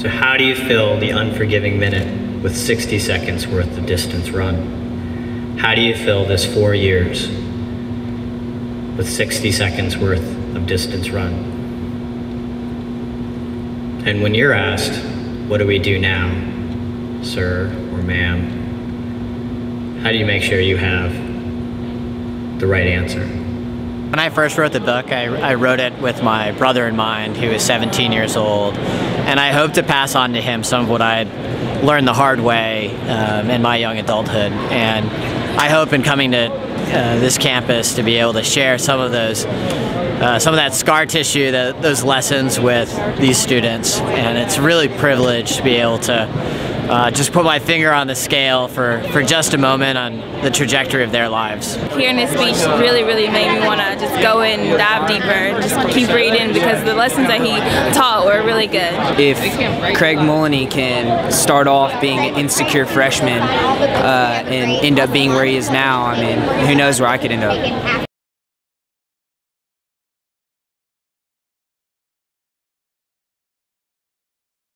So, how do you fill the unforgiving minute with 60 seconds worth of distance run? How do you fill this four years with 60 seconds worth of distance run? And when you're asked, what do we do now, sir or ma'am? How do you make sure you have the right answer? When I first wrote the book, I, I, wrote it with my brother in mind, who is 17 years old, and I hope to pass on to him some of what I learned the hard way um, in my young adulthood. And I hope in coming to uh, this campus to be able to share some of those, uh, some of that scar tissue, that, those lessons with these students. And it's really privileged to be able to uh, just put my finger on the scale for, for just a moment on the trajectory of their lives. Hearing his speech really, really made me want to just go in, dive deeper, just keep reading because the lessons that he taught were really good. If Craig Mullaney can start off being an insecure freshman uh, and end up being where he is now, I mean, who knows where I could end up.